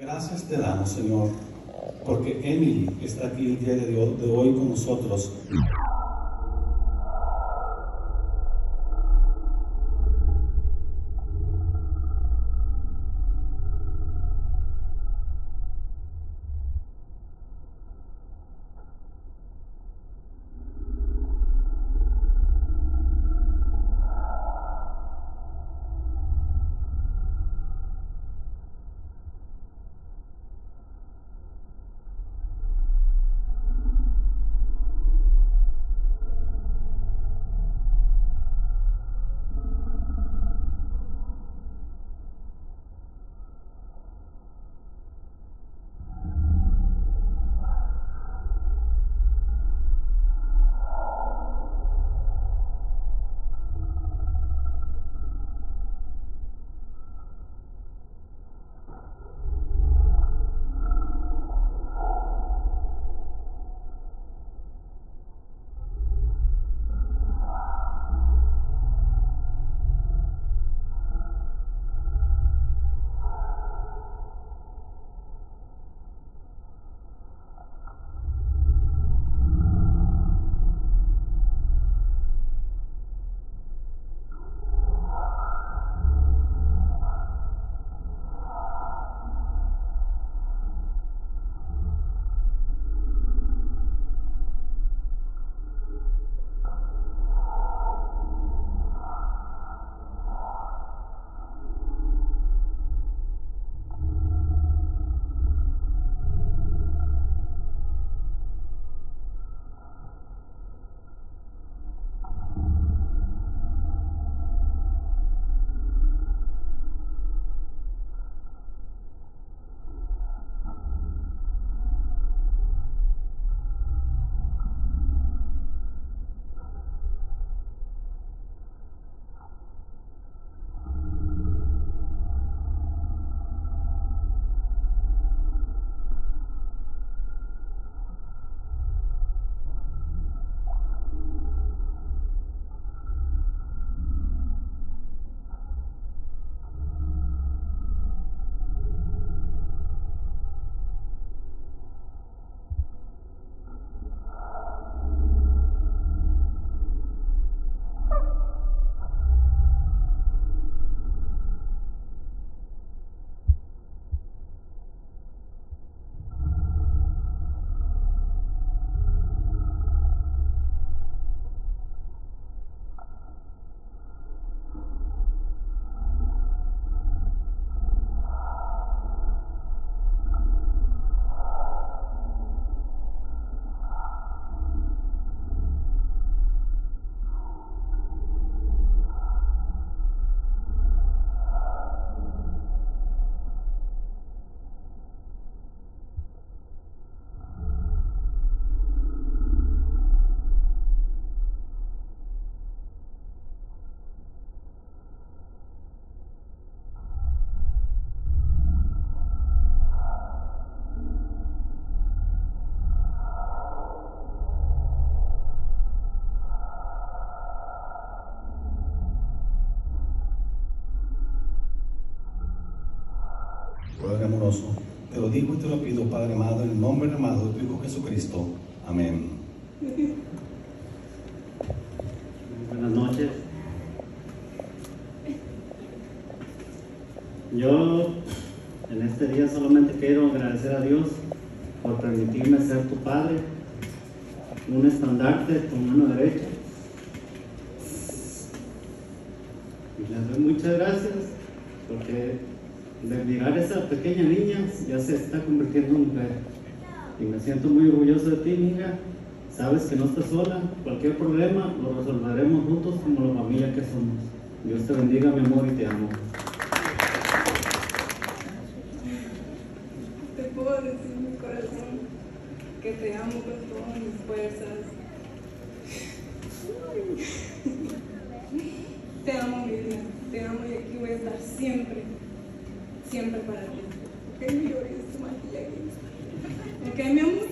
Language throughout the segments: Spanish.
Gracias te damos, Señor, porque Emily está aquí el día de hoy con nosotros. Te lo digo y te lo pido, Padre amado, en el nombre amado de tu Hijo Jesucristo. Amén. Buenas noches. Yo en este día solamente quiero agradecer a Dios por permitirme ser tu Padre, un estandarte con mano derecha. Y les doy muchas gracias porque de mirar a esa pequeña niña, ya se está convirtiendo en mujer. Y me siento muy orgulloso de ti, niña. Sabes que no estás sola. Cualquier problema lo resolveremos juntos como la familia que somos. Dios te bendiga, mi amor, y te amo. Te puedo decir mi corazón que te amo con todas mis fuerzas. Te amo, mi vida. Te amo y aquí voy a estar siempre siempre para ti. ¿Ok, mi Ok, mi amor,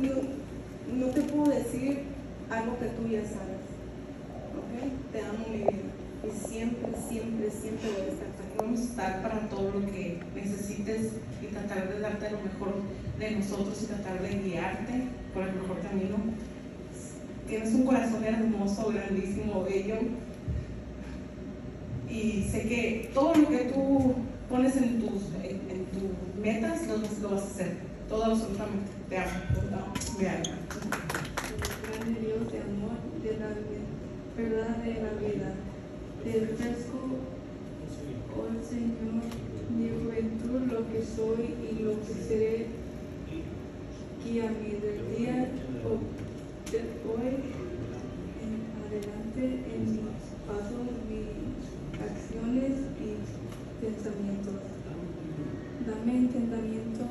no, no, te puedo decir algo que tú ya sabes. ¿Ok? Te amo, mi vida. Y siempre, siempre, siempre voy a estar. Vamos a estar para todo lo que necesites y tratar de darte lo mejor de nosotros y tratar de guiarte por el mejor camino. Tienes un corazón hermoso, grandísimo, bello. Y sé que todo lo que tú pones en tus, en, tus metas lo, lo vas a hacer. Todo absolutamente. Te amo. Mi alma. grande Dios de amor, de la verdad de la vida. Te ofrezco, oh Señor, mi juventud, lo que soy y lo que seré, guía mi del día o- de hoy en adelante en mis pasos, mis acciones y pensamientos. Dame entendimiento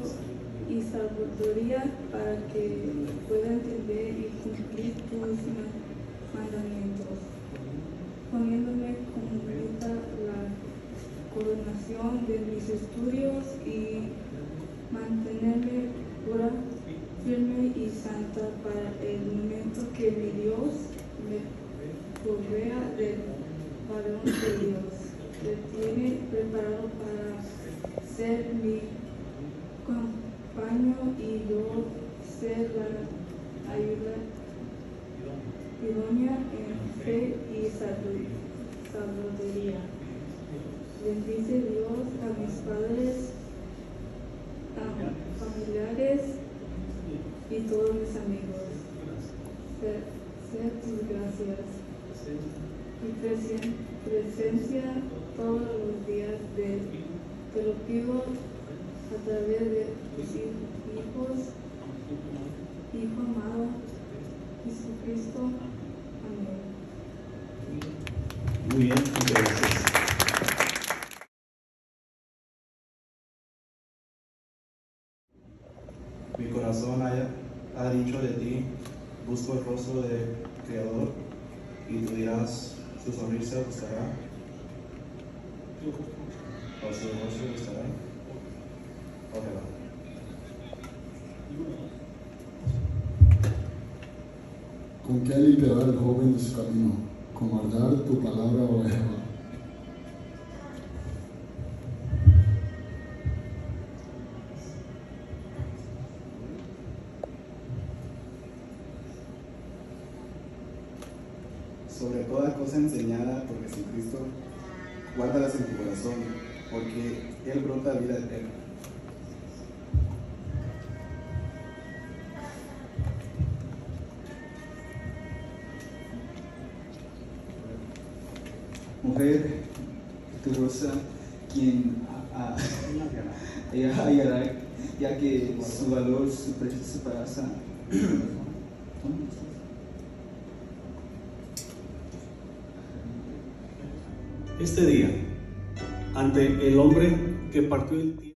y sabiduría para que pueda entender y cumplir tus ma- mandamientos, poniéndome como meta la coronación de mis estudios y mantenerme pura, firme y santa para el momento que mi Dios me provea del varón de Dios, tiene preparado para ser mi compañero y yo ser la ayuda idónea en fe y sabiduría. Bendice Dios a mis padres, a familiares y todos mis amigos. Ser, ser tus gracias presen- presencia todos los días de, te lo pido a través de tus hij- hijos, Hijo amado, Jesucristo. Amén. Muy bien, gracias. Mi corazón ha dicho de ti, busco el rostro del Creador, y tú dirás, su sonrisa buscará, o. ¿Con qué limpiará el joven de su camino? Con guardar tu palabra, oh Jehová. Sobre toda cosa enseñada por Jesucristo, guárdalas en tu corazón, porque Él brota vida eterna. mujer virtuosa quien a- a- ella hallará ya que su valor, su precio se este día ante el hombre que partió el tiempo.